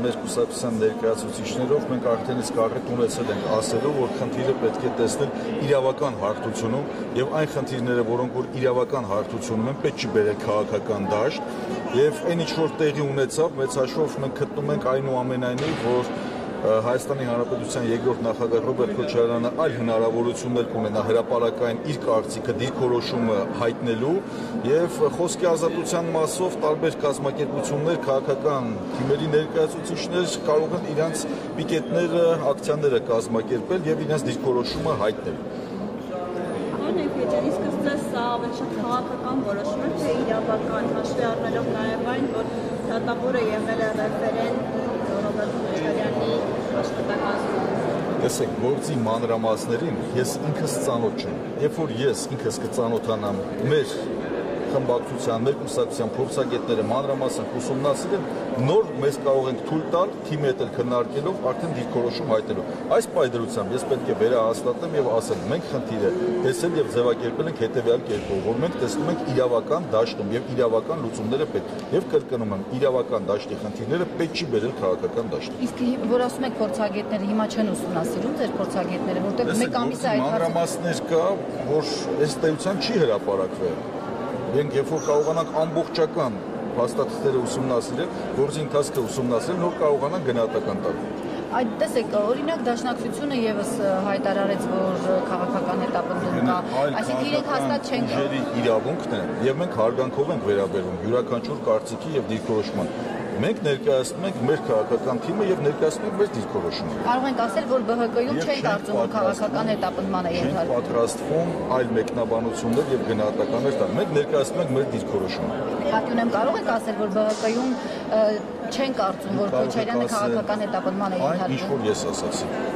Մեր կուսակցության ներկայացուցիչներով մենք արդեն իսկ առիթ ունեցել ենք ասելու, որ խնդիրը պետք է տեսնել իրավական հարթությունում եւ այն խնդիրները, որոնք որ իրավական հարթությունում են, պետք չի բերել քաղաքական դաշտ եւ այն ինչ որ տեղի ունեցավ, մեծ հաշվով մենք գտնում ենք այնուամենայնիվ, որ Հայաստանի Հանրապետության երկրորդ նախագահ Ռոբերտ Քոչարյանը այլ հնարավորություններ կունենա հրաապարակային իր կարծիքը դիրքորոշումը հայտնելու եւ խոսքի ազատության մասով տարբեր կազմակերպություններ, քաղաքական թիմերի ներկայացուցիչներ կարող են իրենց պիկետները, ակցիաները կազմակերպել եւ իրենց դիրքորոշումը հայտնել։ իսկ ձեզ սա ավելի շատ քաղաքական որոշում է, թե իրավական հաշվի առնելով նաև այն, որ դատավորը եղել է ռեֆերենդ Ռոբերտ Քոչարյանի աշխատակազմում։ Տեսեք, գործի մանրամասներին ես ինքս ծանոթ չեմ։ Երբ որ ես ինքս կծանոթանամ մեր խմբակցության, մեր կուսակցության փորձագետները մանրամասն ուսումնասիրեն, նոր մեզ կարող ենք թույլ տալ թիմի հետ քննարկելով արդեն դիրքորոշում հայտնելու։ Այս պայդրությամբ ես պետք է վերահաստատեմ եւ ասեմ, մենք խնդիրը տեսել եւ ձևակերպել ենք հետեւյալ կերպով, որ մենք տեսնում ենք իրավական դաշտում եւ իրավական լուծումները պետք։ Եվ կրկնում եմ, իրավական դաշտի խնդիրները պետք չի բերել քաղաքական դաշտ։ Իսկ որ ասում եք փորձագետները հիմա չեն ուսումնասիրում ձեր փորձագետները, որտեղ մեկ ամիս է այդ մանրամասներ կա, որ այս տեյության չի հրապարակվել Մենք երբ որ կարողանանք ամբողջական փաստաթղթերը ուսումնասիրել, գործի ընթացքը ուսումնասիրել, նոր կարողանանք գնահատական տալ։ Այդ տեսեք, օրինակ դաշնակցությունը եւս հայտարարեց, որ քաղաքական հետապնդում կա, այսինքն իրենք հաստատ չեն գա։ Իրավունքն է, եւ մենք հարգանքով ենք վերաբերվում յուրաքանչյուր կարծիքի եւ դիրքորոշման։ Մենք ներկայացնում ենք մեր քաղաքական թիմը եւ ներկայացնում ենք մեր դիրքորոշումը։ Կարող ենք ասել, որ ԲՀԿ-ում չեն կարծում, քաղաքական հետապնդման է ենթարկվում։ Պատրաստվում այլ մեկնաբանություններ եւ գնահատականներ տալ։ Մենք ներկայացնում ենք մեր դիրքորոշումը։ Հատյունեմ կարող եք ասել, որ ԲՀԿ-ում չեն կարծում, որ Քոչարյանը քաղաքական հետապնդման է ենթարկվում։ Այն ինչ որ ես ասացի։